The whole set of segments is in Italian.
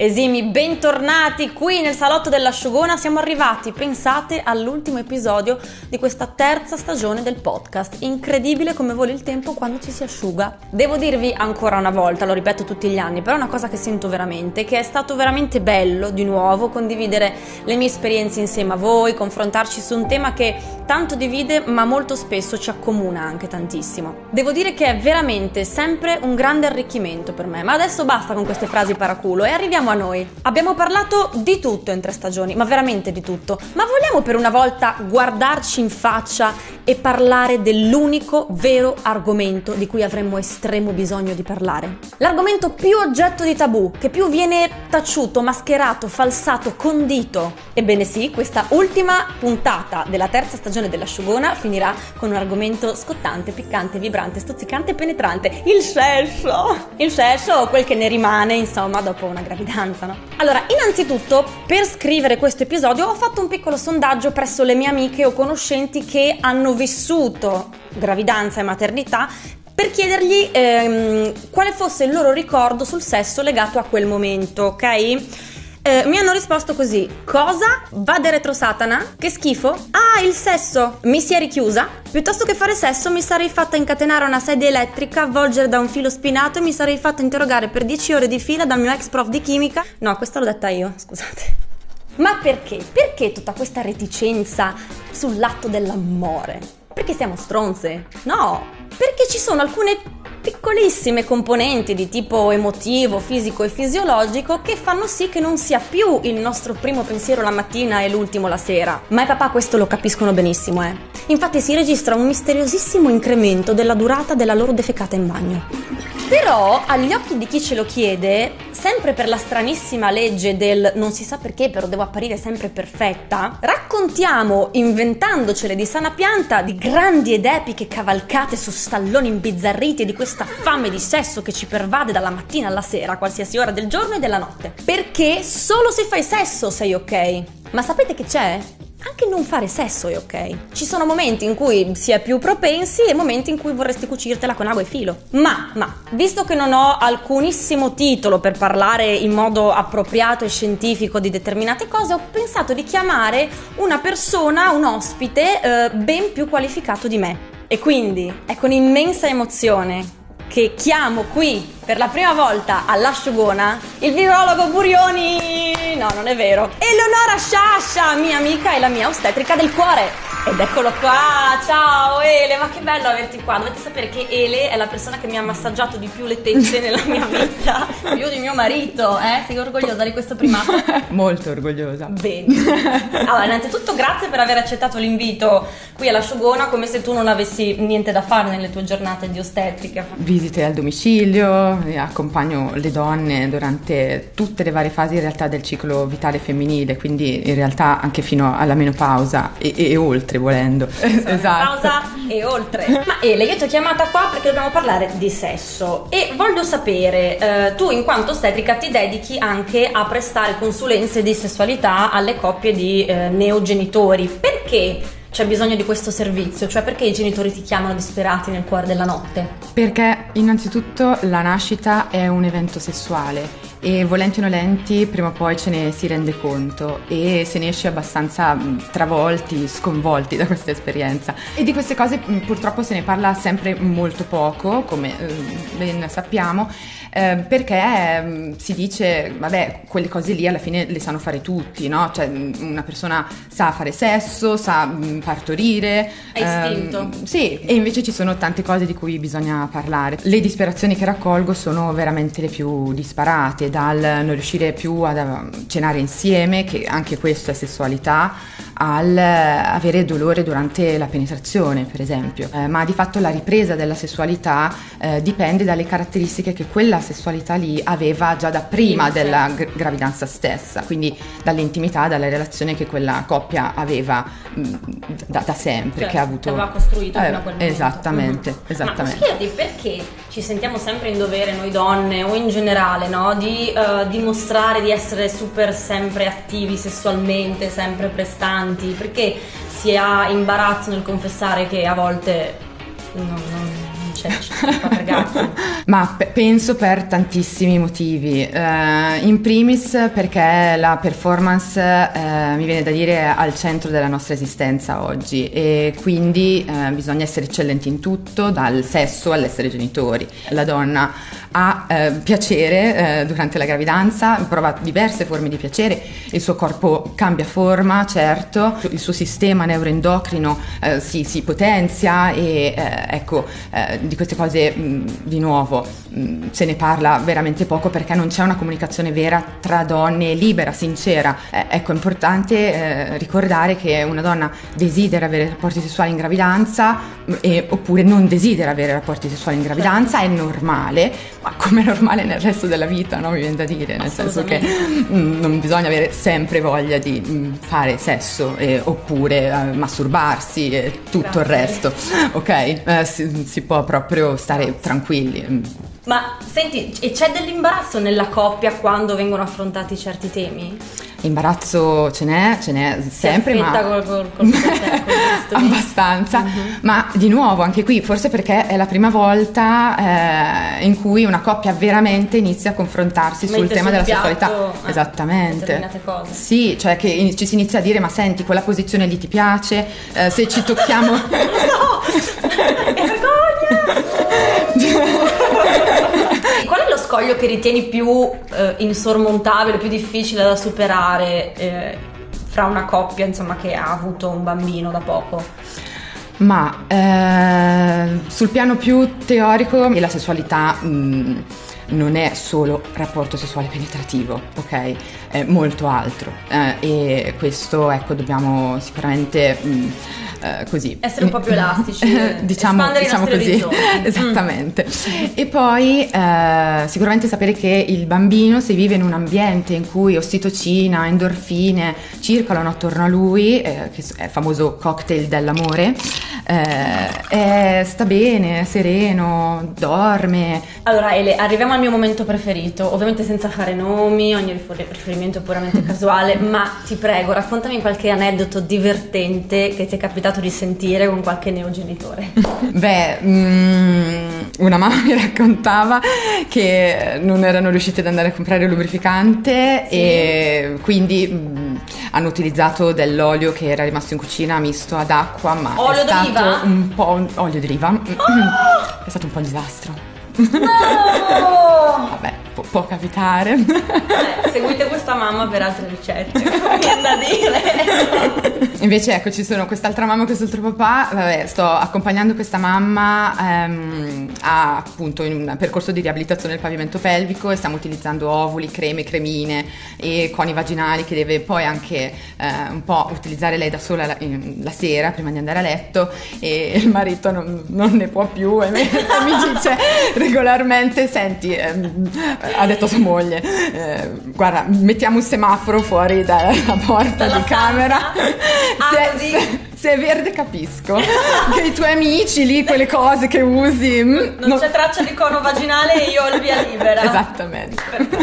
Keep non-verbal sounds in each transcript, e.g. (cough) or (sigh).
Esimi, bentornati qui nel salotto dell'asciugona. Siamo arrivati, pensate, all'ultimo episodio di questa terza stagione del podcast. Incredibile come vola il tempo quando ci si asciuga. Devo dirvi ancora una volta, lo ripeto tutti gli anni, però è una cosa che sento veramente, che è stato veramente bello di nuovo condividere le mie esperienze insieme a voi, confrontarci su un tema che tanto divide ma molto spesso ci accomuna anche tantissimo. Devo dire che è veramente sempre un grande arricchimento per me, ma adesso basta con queste frasi paraculo e arriviamo a noi. Abbiamo parlato di tutto in tre stagioni, ma veramente di tutto. Ma vogliamo per una volta guardarci in faccia e parlare dell'unico vero argomento di cui avremmo estremo bisogno di parlare? L'argomento più oggetto di tabù, che più viene taciuto, mascherato, falsato, condito. Ebbene sì, questa ultima puntata della terza stagione dell'asciugona finirà con un argomento scottante, piccante, vibrante, stuzzicante e penetrante. Il sesso! Il sesso o quel che ne rimane, insomma, dopo una gravidanza no? Allora, innanzitutto, per scrivere questo episodio ho fatto un piccolo sondaggio presso le mie amiche o conoscenti che hanno vissuto gravidanza e maternità per chiedergli ehm, quale fosse il loro ricordo sul sesso legato a quel momento, ok? Eh, mi hanno risposto così: Cosa? Vade retro Satana? Che schifo? Ah, il sesso! Mi si è richiusa? Piuttosto che fare sesso, mi sarei fatta incatenare una sedia elettrica, avvolgere da un filo spinato e mi sarei fatta interrogare per 10 ore di fila dal mio ex prof di chimica. No, questa l'ho detta io, scusate. Ma perché? Perché tutta questa reticenza sull'atto dell'amore? Perché siamo stronze? No, perché ci sono alcune piccolissime componenti di tipo emotivo, fisico e fisiologico che fanno sì che non sia più il nostro primo pensiero la mattina e l'ultimo la sera. Ma i papà questo lo capiscono benissimo, eh. Infatti si registra un misteriosissimo incremento della durata della loro defecata in bagno. Però, agli occhi di chi ce lo chiede, sempre per la stranissima legge del non si sa perché, però devo apparire sempre perfetta, raccontiamo, inventandocele di sana pianta, di grandi ed epiche cavalcate su stalloni imbizzarriti e di questa fame di sesso che ci pervade dalla mattina alla sera, qualsiasi ora del giorno e della notte. Perché solo se fai sesso sei ok. Ma sapete che c'è? Anche non fare sesso è ok. Ci sono momenti in cui si è più propensi e momenti in cui vorresti cucirtela con agua e filo. Ma, ma, visto che non ho alcunissimo titolo per parlare in modo appropriato e scientifico di determinate cose, ho pensato di chiamare una persona, un ospite, eh, ben più qualificato di me. E quindi è con immensa emozione che chiamo qui per la prima volta all'asciugona il virologo Burioni. No, non è vero. Eleonora Sciascia, mia amica e la mia ostetrica del cuore. Ed eccolo qua, ciao Ele, ma che bello averti qua. Dovete sapere che Ele è la persona che mi ha massaggiato di più le tette (laughs) nella mia vita, più di mio marito, eh? Sei orgogliosa di questo primato? (laughs) Molto orgogliosa. Bene. Allora, innanzitutto grazie per aver accettato l'invito qui all'asciugona, come se tu non avessi niente da fare nelle tue giornate di ostetrica. Visite al domicilio, accompagno le donne durante tutte le varie fasi in realtà del ciclo vitale femminile, quindi in realtà anche fino alla menopausa e, e oltre volendo. (laughs) esatto. Pausa e oltre. Ma Ele, io ti ho chiamata qua perché dobbiamo parlare di sesso e voglio sapere, eh, tu in quanto ostetrica ti dedichi anche a prestare consulenze di sessualità alle coppie di eh, neogenitori. Perché? C'è bisogno di questo servizio? Cioè perché i genitori ti chiamano disperati nel cuore della notte? Perché innanzitutto la nascita è un evento sessuale e volenti o nolenti prima o poi ce ne si rende conto e se ne esce abbastanza travolti, sconvolti da questa esperienza. E di queste cose purtroppo se ne parla sempre molto poco, come eh, ben sappiamo, eh, perché si dice, vabbè, quelle cose lì alla fine le sanno fare tutti, no? Cioè una persona sa fare sesso, sa partorire. È istinto. Ehm, sì, e invece ci sono tante cose di cui bisogna parlare. Le disperazioni che raccolgo sono veramente le più disparate, dal non riuscire più a cenare insieme, che anche questo è sessualità, al avere dolore durante la penetrazione, per esempio. Eh, ma di fatto la ripresa della sessualità eh, dipende dalle caratteristiche che quella sessualità lì aveva già da prima della gra- gravidanza stessa, quindi dall'intimità, dalla relazione che quella coppia aveva mh, da, da, sempre, cioè, che ha avuto... aveva costruito eh, fino a quel momento. Esattamente, mm-hmm. esattamente. Ma perché ci sentiamo sempre in dovere noi donne o in generale, no? Di uh, dimostrare di essere super sempre attivi sessualmente, sempre prestanti, perché si ha imbarazzo nel confessare che a volte non, c'è (laughs) Ma pe- penso per tantissimi motivi. Uh, in primis perché la performance uh, mi viene da dire è al centro della nostra esistenza oggi e quindi uh, bisogna essere eccellenti in tutto, dal sesso all'essere genitori. La donna ha piacere durante la gravidanza, prova diverse forme di piacere, il suo corpo cambia forma, certo, il suo sistema neuroendocrino si, si, potenzia e ecco di queste cose mh, di nuovo mh, mm, se ne parla veramente poco perché non c'è una comunicazione vera tra donne libera, sincera. Eh, ecco, è importante eh, ricordare che una donna desidera avere rapporti sessuali in gravidanza mm, e, oppure non desidera avere rapporti sessuali in gravidanza, è normale, ma come normale nel resto della vita, no? mi viene da dire, nel senso che mh, mm, non bisogna avere sempre voglia di mh, fare sesso eh, oppure eh, masturbarsi e tutto Grazie. il resto, ok? Eh, si, si può proprio stare tranquilli. Ma senti, e c'è dell'imbarazzo nella coppia quando vengono affrontati certi temi? Imbarazzo ce n'è, ce n'è sempre, ma col, col, col (laughs) abbastanza. Uh-huh. Ma di nuovo, anche qui, forse perché è la prima volta eh, in cui una coppia veramente inizia a confrontarsi Mette sul tema della piatto, sessualità. Eh, Esattamente. Sì, cioè che ci si inizia a dire, ma senti, quella posizione lì ti piace? Eh, se ci tocchiamo... (laughs) no! (laughs) È vergogna! Scoglio che ritieni più eh, insormontabile, più difficile da superare eh, fra una coppia insomma, che ha avuto un bambino da poco? Ma eh, sul piano più teorico la sessualità mh, mm, non è solo rapporto sessuale penetrativo, ok? È molto altro eh, e questo ecco dobbiamo sicuramente... Mh, mm, eh, così. Essere un po' più elastici, (laughs) diciamo, diciamo così. (laughs) Esattamente. Mm. E poi eh, sicuramente sapere che il bambino, se vive in un ambiente in cui ossitocina, endorfine circolano attorno a lui, eh, che è il famoso cocktail dell'amore, eh, sta bene, è sereno, dorme. Allora, Ele, arriviamo al mio momento preferito, ovviamente senza fare nomi, ogni riferimento è puramente casuale, (laughs) ma ti prego, raccontami qualche aneddoto divertente che ti è capitato di sentire con qualche neogenitore? (laughs) Beh, mm, una mamma mi raccontava che non erano riusciti ad andare a comprare il lubrificante sì. e quindi mm, hanno utilizzato dell'olio che era rimasto in cucina misto ad acqua, ma olio stato un po' olio d'oliva. Oh! È stato un po' un disastro. No! (laughs) Vabbè, può, capitare. Eh, seguite questa mamma per altre ricette, (laughs) viene da dire. Invece ecco, ci sono quest'altra mamma e quest'altro papà, vabbè, sto accompagnando questa mamma ehm, a, appunto in un percorso di riabilitazione del pavimento pelvico e stiamo utilizzando ovuli, creme, cremine e coni vaginali che deve poi anche eh, un po' utilizzare lei da sola la, la, sera prima di andare a letto e il marito non, non ne può più e mi, mi dice regolarmente, senti, ehm, ha detto sua moglie, eh, guarda, mettiamo un semaforo fuori dalla porta Dalla di camera. Ah, se, se, se, è verde capisco. (laughs) che i tuoi amici lì, quelle cose che usi. Mm, non, non c'è traccia di cono vaginale e io ho il via libera. Esattamente.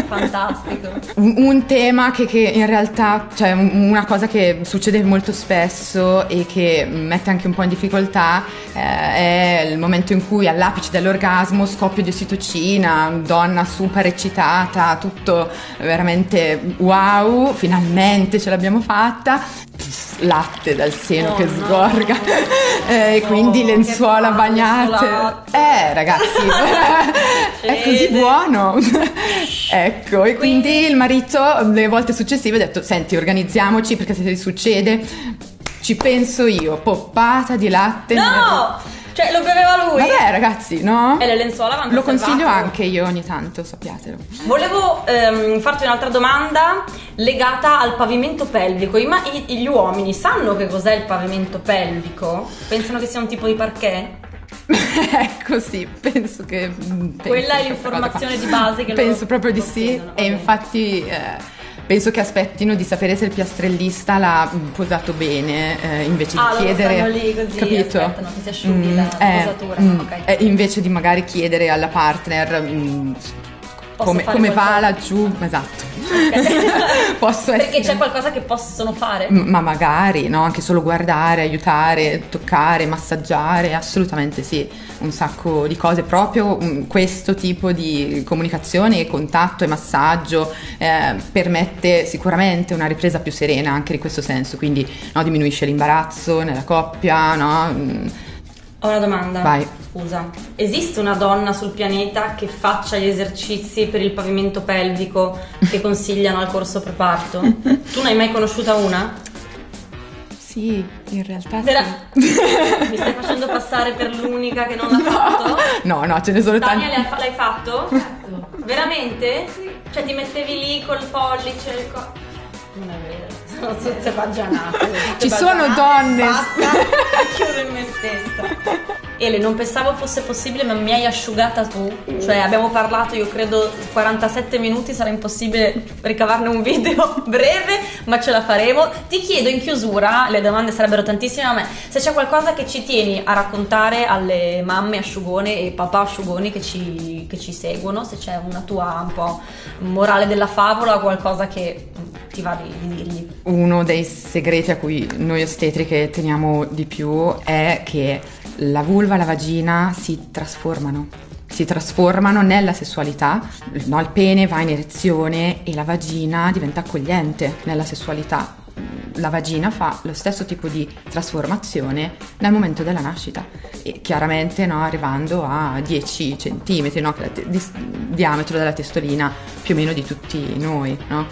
Fantastico. Un, un tema che, che, in realtà, cioè una cosa che succede molto spesso e che mette anche un po' in difficoltà eh, è il momento in cui all'apice dell'orgasmo scoppio di ossitocina, donna super eccitata, tutto veramente wow, finalmente ce l'abbiamo fatta latte dal seno oh, che sgorga. No. (laughs) eh, e no, quindi lenzuola bagnate. eh ragazzi (laughs) (laughs) è così buono. Ecco e quindi, quindi? il marito le volte successive ha detto senti organizziamoci perché se succede ci penso io poppata di latte no cioè, lo beveva lui? Vabbè, ragazzi, no? E le lenzuola vanno Lo consiglio anche io ogni tanto, sappiatelo. Volevo ehm, farti un'altra domanda legata al pavimento pelvico. Ma gli uomini sanno che cos'è il pavimento pelvico? Pensano che sia un tipo di parquet? (laughs) ecco sì, penso che... Penso Quella è l'informazione di base che Penso proprio di sì e infatti... Eh, penso che aspettino di sapere se il piastrellista l'ha posato bene eh, invece ah, di chiedere lì così, capito aspettano che si asciughi mm, la eh, posatura mm, okay. eh, invece di magari chiedere alla partner mm, come, come va laggiù, esatto. Okay. (laughs) Posso essere... Perché c'è qualcosa che possono fare? M- ma magari, no? Anche solo guardare, aiutare, toccare, massaggiare, assolutamente sì. Un sacco di cose, proprio um, questo tipo di comunicazione e contatto e massaggio eh, permette sicuramente una ripresa più serena anche in questo senso, quindi no, diminuisce l'imbarazzo nella coppia, no? Mm. Ho una domanda. Vai. Scusa, esiste una donna sul pianeta che faccia gli esercizi per il pavimento pelvico che consigliano al corso preparto? (laughs) tu ne hai mai conosciuta una? Sì, in realtà Vera- sì. (laughs) Mi stai facendo passare per l'unica che non l'ha fatto? No, no, ce ne sono Tania, tanti. Tania, l'hai fatto? Certo. Veramente? Sì. Cioè ti mettevi lì col pollice... Il co- non è vero sono tutte baggianate. Ci sono donne. Basta, chiudo in me stessa. Ele, non pensavo fosse possibile, ma mi hai asciugata tu. Cioè, abbiamo parlato, io credo, 47 minuti, sarà impossibile ricavarne un video (laughs) breve, ma ce la faremo. Ti chiedo in chiusura, le domande sarebbero tantissime a me, se c'è qualcosa che ci tieni a raccontare alle mamme asciugone e papà asciugoni che ci, che ci seguono, se c'è una tua un po' morale della favola qualcosa che ti va di, di dirgli. Uno dei segreti a cui noi ostetriche teniamo di più è che la vulva e la vagina si trasformano. Si trasformano nella sessualità, no, il pene va in erezione e la vagina diventa accogliente nella sessualità. La vagina fa lo stesso tipo di trasformazione nel momento della nascita e chiaramente no, arrivando a 10 cm, no, di diametro della testolina più o meno di tutti noi. No?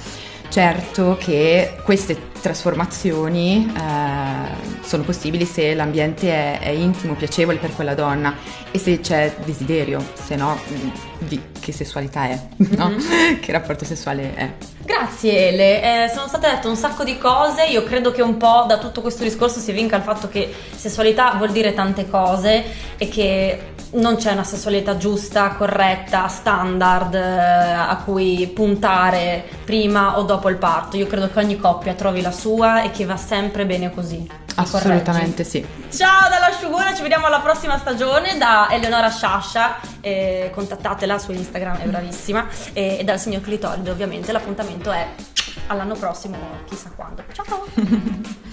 Certo che queste trasformazioni eh, sono possibili se l'ambiente è, è, intimo, piacevole per quella donna e se c'è desiderio, se no mm, di che sessualità è, (laughs) no? mm-hmm. che rapporto sessuale è. Grazie Ele, eh, sono state dette un sacco di cose, io credo che un po' da tutto questo discorso si vinca il fatto che sessualità vuol dire tante cose e che non c'è una sessualità giusta, corretta, standard eh, a cui puntare prima o dopo il parto. Io credo che ogni coppia trovi la sua e che va sempre bene così. Assolutamente sì. Ciao dall'asciugona, ci vediamo alla prossima stagione da Eleonora Sciascia, eh, contattatela su Instagram, è bravissima, e, e dal signor Clitoride ovviamente. L'appuntamento è all'anno prossimo, chissà quando. Ciao! (laughs)